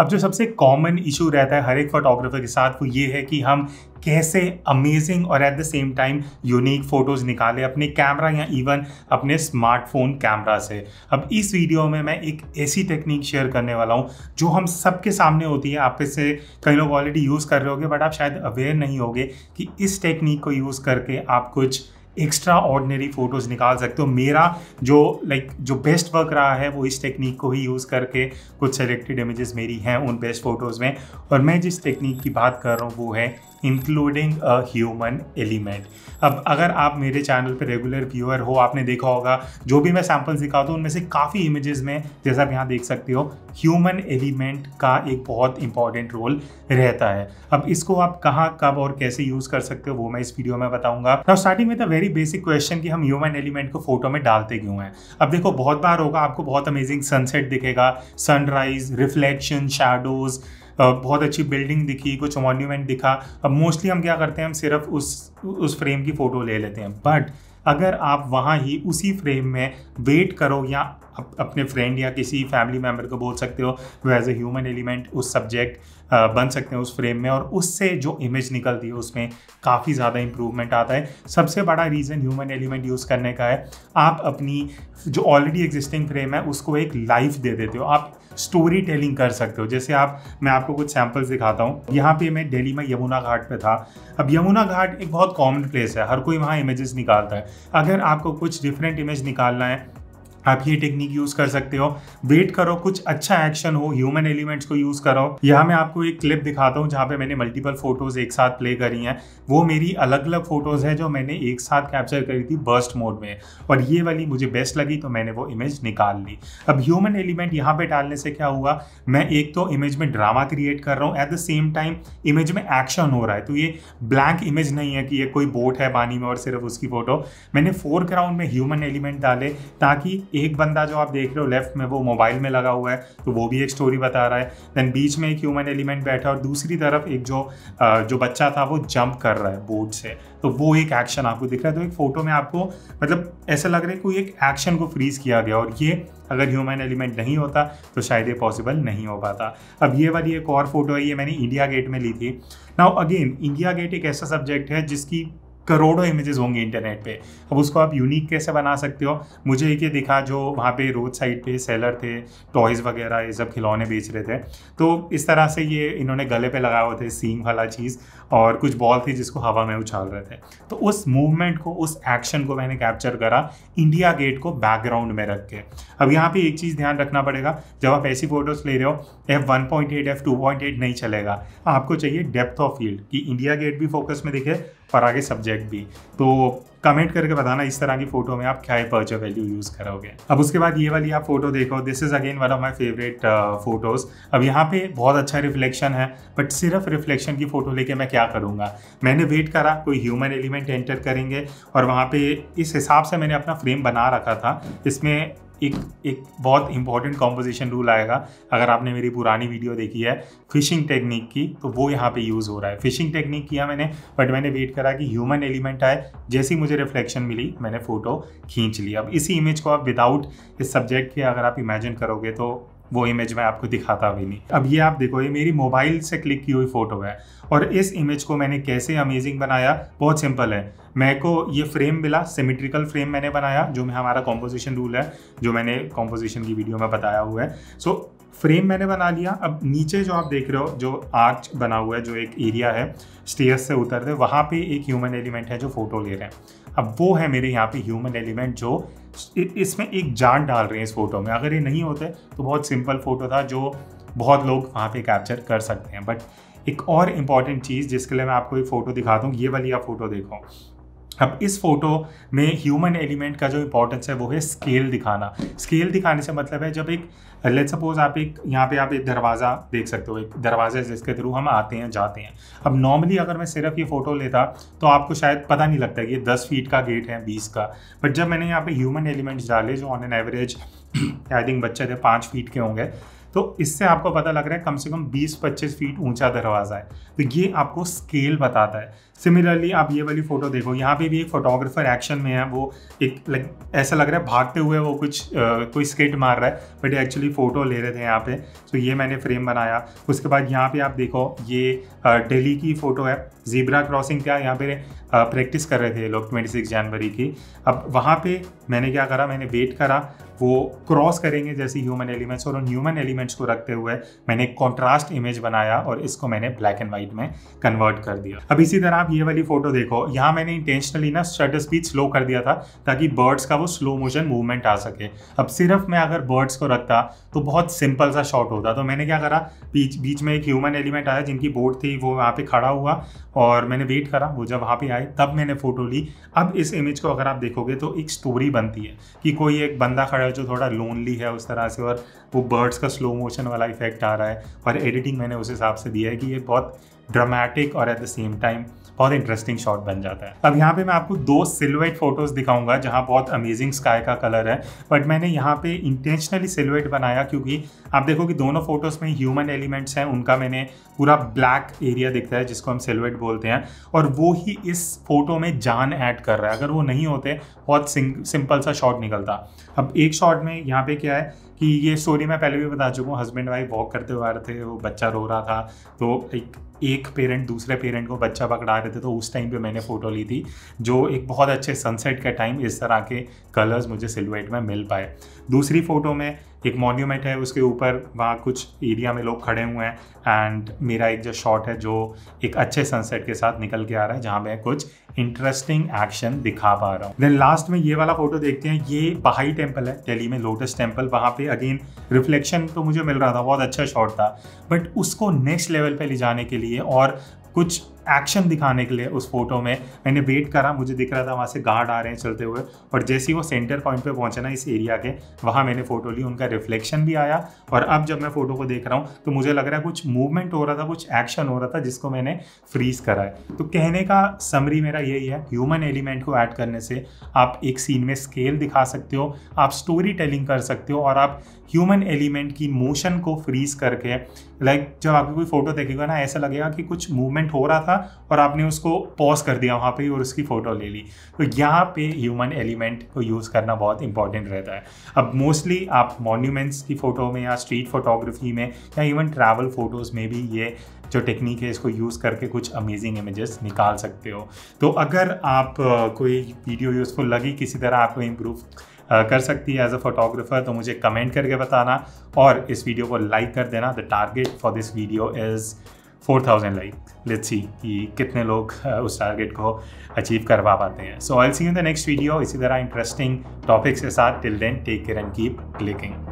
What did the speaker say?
अब जो सबसे कॉमन इशू रहता है हर एक फोटोग्राफर के साथ, वो ये है कि हम कैसे अमेजिंग और at the same time unique photos निकालें अपने कैमरा या इवन अपने स्मार्टफ़ोन कैमरा से। अब इस वीडियो में मैं एक ऐसी टेक्निक शेयर करने वाला हूँ, जो हम सबके सामने होती है। आप इससे कई लोग ऑलरेडी यूज़ कर रहे होगे बट आप शायद अवेयर नहीं होगे कि इस टेक्निक को यूज़ करके आप कुछ एक्स्ट्रा ऑर्डनरी फ़ोटोज़ निकाल सकते हो। मेरा जो लाइक जो बेस्ट वर्क रहा है, वो इस टेक्निक को ही यूज़ करके कुछ सेलेक्टेड इमेजेस मेरी हैं उन बेस्ट फ़ोटोज़ में। और मैं जिस टेक्निक की बात कर रहा हूँ, वो है इंक्लूडिंग अ ह्यूमन एलिमेंट अब अगर आप मेरे चैनल पर रेगुलर व्यूअर हो, आपने देखा होगा, जो भी मैं सैम्पल्स दिखाता हूँ, उनमें से काफ़ी इमेजेस में, जैसा आप यहाँ देख सकते हो ह्यूमन एलिमेंट का एक बहुत इंपॉर्टेंट रोल रहता है। अब इसको आप कहाँ, कब और कैसे यूज़ कर सकते हो, वो मैं इस वीडियो में बताऊँगा। Starting with a very basic question कि हम ह्यूमन एलिमेंट को फ़ोटो में डालते क्यों हैं? अब देखो, बहुत बार होगा, आपको बहुत अमेजिंग सनसेट दिखेगा सनराइज रिफ्लेक्शन शेडोज़ बहुत अच्छी बिल्डिंग दिखी, कुछ मॉन्यूमेंट दिखा। अब मोस्टली हम क्या करते हैं, हम सिर्फ़ उस उस फ्रेम की फ़ोटो ले लेते हैं। बट अगर आप वहाँ ही उसी फ्रेम में वेट करो या अप, अपने फ्रेंड या किसी फैमिली मेंबर को बोल सकते हो वो एज ए ह्यूमन एलिमेंट उस सब्जेक्ट बन सकते हैं उस फ्रेम में और उससे जो इमेज निकलती है उसमें काफ़ी ज़्यादा इंप्रूवमेंट आता है। सबसे बड़ा रीज़न ह्यूमन एलिमेंट यूज़ करने का है आप अपनी जो ऑलरेडी एग्जिस्टिंग फ्रेम है उसको एक लाइफ दे देते हो। आप स्टोरी टेलिंग कर सकते हो। जैसे आप, मैं आपको कुछ सैम्पल्स दिखाता हूँ। यहाँ पे मैं दिल्ली में यमुना घाट पे था। अब यमुना घाट एक बहुत कॉमन प्लेस है। हर कोई वहाँ इमेजेस निकालता है। अगर आपको कुछ डिफरेंट इमेज निकालना है आप ये टेक्निक यूज़ कर सकते हो। वेट करो, कुछ अच्छा एक्शन हो ह्यूमन एलिमेंट्स को यूज़ करो। यहाँ मैं आपको एक क्लिप दिखाता हूँ, जहाँ पे मैंने मल्टीपल फ़ोटोज़ एक साथ प्ले करी हैं। वो मेरी अलग अलग फ़ोटोज़ है, जो मैंने एक साथ कैप्चर करी थी बर्स्ट मोड में। और ये वाली मुझे बेस्ट लगी तो मैंने वो इमेज निकाल ली। अब ह्यूमन एलिमेंट यहाँ पे डालने से क्या हुआ? मैं एक तो इमेज में ड्रामा क्रिएट कर रहा हूँ। At the same time image में एक्शन हो रहा है। तो ये ब्लैंक इमेज नहीं है कि ये कोई बोट है पानी में और सिर्फ़ उसकी फ़ोटो मैंने फोर ग्राउंड में ह्यूमन एलिमेंट डाले, ताकि एक बंदा जो आप देख रहे हो लेफ़्ट में, वो मोबाइल में लगा हुआ है तो वो भी एक स्टोरी बता रहा है। देन बीच में एक ह्यूमन एलिमेंट बैठा है और दूसरी तरफ़ एक जो जो बच्चा था, वो जंप कर रहा है बोर्ड से। तो वो एक एक्शन आपको दिख रहा है। तो एक फ़ोटो में आपको मतलब ऐसा लग रहा है कोई एक एक्शन को फ्रीज किया गया और ये अगर ह्यूमन एलिमेंट नहीं होता तो शायद ये पॉसिबल नहीं हो पाता। अब ये वाली एक और फ़ोटो है, ये मैंने इंडिया गेट में ली थी। नाउ अगेन इंडिया गेट एक ऐसा सब्जेक्ट है जिसकी करोड़ों इमेजेस होंगे इंटरनेट पे। अब उसको आप यूनिक कैसे बना सकते हो? मुझे एक ये दिखा जो वहाँ पे रोड साइड पे सेलर थे टॉयज़ वगैरह ये सब खिलौने बेच रहे थे। तो इस तरह से ये इन्होंने गले पे लगाए हुए थे सींग वाला चीज़ और कुछ बॉल थी जिसको हवा में उछाल रहे थे। तो उस मूवमेंट को, उस एक्शन को मैंने कैप्चर करा इंडिया गेट को बैकग्राउंड में रख के। अब यहाँ पे एक चीज़ ध्यान रखना पड़ेगा, जब आप ऐसी फ़ोटोज़ ले रहे हो F one point eight F two point eight नहीं चलेगा। आपको चाहिए डेप्थ ऑफ़ फ़ील्ड कि इंडिया गेट भी फोकस में दिखे और आगे सब्जेक्ट भी। तो कमेंट करके बताना इस तरह की फ़ोटो में आप क्या पर्चर वैल्यू यूज़ करोगे। अब उसके बाद ये वाली आप फ़ोटो देखो this is again one of my favourite photos अब यहाँ पे बहुत अच्छा रिफ्लेक्शन है बट सिर्फ़ रिफ्लेक्शन की फ़ोटो लेके मैं क्या करूँगा? मैंने वेट करा, कोई ह्यूमन एलिमेंट एंटर करेंगे, और वहाँ पे इस हिसाब से मैंने अपना फ्रेम बना रखा था। इसमें एक एक बहुत इंपॉर्टेंट कॉम्पोजिशन रूल आएगा। अगर आपने मेरी पुरानी वीडियो देखी है फिशिंग टेक्निक की तो वो यहाँ पे यूज़ हो रहा है। फिशिंग टेक्निक किया मैंने बट मैंने वेट करा कि ह्यूमन एलिमेंट आए। जैसी मुझे रिफ्लेक्शन मिली, मैंने फ़ोटो खींच ली अब इसी इमेज को आप विदाउट इस सब्जेक्ट के अगर आप इमेजिन करोगे तो वो इमेज मैं आपको दिखाता भी नहीं। अब ये आप देखो, ये मेरी मोबाइल से क्लिक की हुई फ़ोटो है और इस इमेज को मैंने कैसे अमेजिंग बनाया? बहुत सिंपल है। मैं को ये फ्रेम मिला सिमेट्रिकल फ्रेम मैंने बनाया, जो मैं, हमारा कॉम्पोजिशन रूल है, जो मैंने कॉम्पोजिशन की वीडियो में बताया हुआ है। सो फ्रेम मैंने बना लिया। अब नीचे जो आप देख रहे हो, जो आर्च बना हुआ है, जो एक एरिया है स्टेयर्स से उतरते वहाँ पे एक ह्यूमन एलिमेंट है जो फ़ोटो ले रहे हैं। अब वो है मेरे यहाँ पे ह्यूमन एलिमेंट जो इसमें एक जान डाल रहे हैं इस फ़ोटो में। अगर ये नहीं होते तो बहुत सिंपल फ़ोटो था जो बहुत लोग वहाँ पे कैप्चर कर सकते हैं। बट एक और इंपॉर्टेंट चीज़ जिसके लिए मैं आपको एक फ़ोटो दिखा हूँ ये वाली आप फ़ोटो देखो। अब इस फ़ोटो में ह्यूमन एलिमेंट का जो इंपॉर्टेंस है, वो है स्केल दिखाना। स्केल दिखाने से मतलब है, जब एक लेट सपोज़ आप एक, यहाँ पे आप एक दरवाज़ा देख सकते हो, एक दरवाज़ा जिसके थ्रू हम आते हैं, जाते हैं। अब नॉर्मली अगर मैं सिर्फ़ ये फ़ोटो लेता तो आपको शायद पता नहीं लगता कि ये दस फीट का गेट है, बीस का। बट जब मैंने यहाँ पे ह्यूमन एलिमेंट्स डाले, जो on an average I think बच्चे थे, पाँच फीट के होंगे तो इससे आपको पता लग रहा है, कम से कम 20-25 फीट ऊँचा दरवाज़ा है। तो ये आपको स्केल बताता है। सिमिलरली आप ये वाली फ़ोटो देखो यहाँ पे भी एक फोटोग्राफर एक्शन में है वो एक लाइक ऐसा लग रहा है भागते हुए वो कुछ आ, कोई स्केट मार रहा है बट एक्चुअली फ़ोटो ले रहे थे यहाँ पे। तो ये मैंने फ्रेम बनाया। उसके बाद यहाँ पे आप देखो ये दिल्ली की फ़ोटो है। जीब्रा क्रॉसिंग क्या यहाँ पे प्रैक्टिस कर रहे थे लोग ट्वेंटी सिक्स जनवरी की। अब वहाँ पे मैंने क्या करा मैंने वेट करा वो क्रॉस करेंगे जैसे ह्यूमन एलिमेंट्स और उन ह्यूमन एलिमेंट्स को रखते हुए मैंने एक कॉन्ट्रास्ट इमेज बनाया और इसको मैंने ब्लैक एंड वाइट में कन्वर्ट कर दिया। अब इसी तरह आप ये वाली फ़ोटो देखो, यहाँ मैंने इंटेंशनली ना शटर स्पीड स्लो कर दिया था ताकि बर्ड्स का वो स्लो मोशन मूवमेंट आ सके। अब सिर्फ़ मैं अगर बर्ड्स को रखता तो बहुत सिंपल सा शॉट होता। तो मैंने क्या करा, बीच बीच में एक ह्यूमन एलिमेंट आया जिनकी बोट थी, वो वहाँ पे खड़ा हुआ और मैंने वेट करा, वो जब वहाँ पे आए, तब मैंने फ़ोटो ली। अब इस इमेज को अगर आप देखोगे तो एक स्टोरी बनती है कि कोई एक बंदा खड़ा है जो थोड़ा लोनली है उस तरह से और वो बर्ड्स का स्लो मोशन वाला इफ़ेक्ट आ रहा है और एडिटिंग मैंने उस हिसाब से दिया है कि ये बहुत ड्रामेटिक और एट द सेम टाइम बहुत इंटरेस्टिंग शॉट बन जाता है। अब यहाँ पे मैं आपको दो सिलवेट फ़ोटोज़ दिखाऊँगा जहाँ बहुत अमेजिंग स्काई का कलर है बट मैंने यहाँ पे इंटेंशनली सिलवेट बनाया क्योंकि आप देखो कि दोनों फ़ोटोज़ में ह्यूमन एलिमेंट्स हैं, उनका मैंने पूरा ब्लैक एरिया दिखता है, जिसको हम सिलवेट बोलते हैं, और वो ही इस फ़ोटो में जान ऐड कर रहा है। अगर वो नहीं होते, बहुत सिंपल सा शॉट निकलता। अब एक शॉट में यहाँ पे क्या है कि ये स्टोरी मैं पहले भी बता चुका हूँ हस्बैंड वाइफ वॉक करते हुए आ रहे थे, वो बच्चा रो रहा था तो एक एक पेरेंट दूसरे पेरेंट को बच्चा पकड़ा रहे थे तो उस टाइम पे मैंने फ़ोटो ली थी, जो एक बहुत अच्छे सनसेट के टाइम इस तरह के कलर्स मुझे सिलवेट में मिल पाए। दूसरी फ़ोटो में एक मॉन्यूमेंट है, उसके ऊपर वहाँ कुछ एरिया में लोग खड़े हुए हैं एंड मेरा एक जो शॉट है जो एक अच्छे सनसेट के साथ निकल के आ रहा है, जहाँ मैं कुछ इंटरेस्टिंग एक्शन दिखा पा रहा हूँ। देन लास्ट में ये वाला फ़ोटो देखते हैं, ये पहाड़ी टेंपल है दिल्ली में लोटस टेंपल वहाँ पे अगेन रिफ्लेक्शन तो मुझे मिल रहा था, बहुत अच्छा शॉट था। बट उसको नेक्स्ट लेवल पे ले जाने के लिए और कुछ एक्शन दिखाने के लिए उस फ़ोटो में। मैंने वेट करा मुझे दिख रहा था वहाँ से गार्ड आ रहे हैं चलते हुए। और जैसे ही वो सेंटर पॉइंट पे पहुँचे ना इस एरिया के वहाँ मैंने फ़ोटो ली उनका रिफ्लेक्शन भी आया। और अब जब मैं फ़ोटो को देख रहा हूँ तो मुझे लग रहा है कुछ मूवमेंट हो रहा था कुछ एक्शन हो रहा था जिसको मैंने फ्रीज करा है। तो कहने का समरी मेरा यही है ह्यूमन एलिमेंट को ऐड करने से आप एक सीन में स्केल दिखा सकते हो आप स्टोरी टेलिंग कर सकते हो और आप ह्यूमन एलिमेंट की मोशन को फ्रीज करके लाइक like, जब आपको कोई फ़ोटो देखेगा ना ऐसा लगेगा कि कुछ मूवमेंट हो रहा था और आपने उसको पॉज कर दिया वहाँ पे और उसकी फ़ोटो ले ली। तो यहाँ पे ह्यूमन एलिमेंट को यूज़ करना बहुत इंपॉर्टेंट रहता है। अब मोस्टली आप मॉन्यूमेंट्स की फ़ोटो में या स्ट्रीट फोटोग्राफी में या इवन ट्रैवल फ़ोटोज़ में भी ये जो टेक्निक है, इसको यूज़ करके कुछ अमेजिंग इमेजेस निकाल सकते हो। तो अगर आप कोई वीडियो यूज़फुल लगी, किसी तरह आपको इम्प्रूव कर सकती है एज अ फोटोग्राफर तो मुझे कमेंट करके बताना और इस वीडियो को लाइक कर देना। The target for this video is four thousand like let's see कि कितने लोग उस टारगेट को अचीव करवा पाते हैं। So I see in the next video इसी तरह इंटरेस्टिंग टॉपिक्स के साथ. Till then take care and keep clicking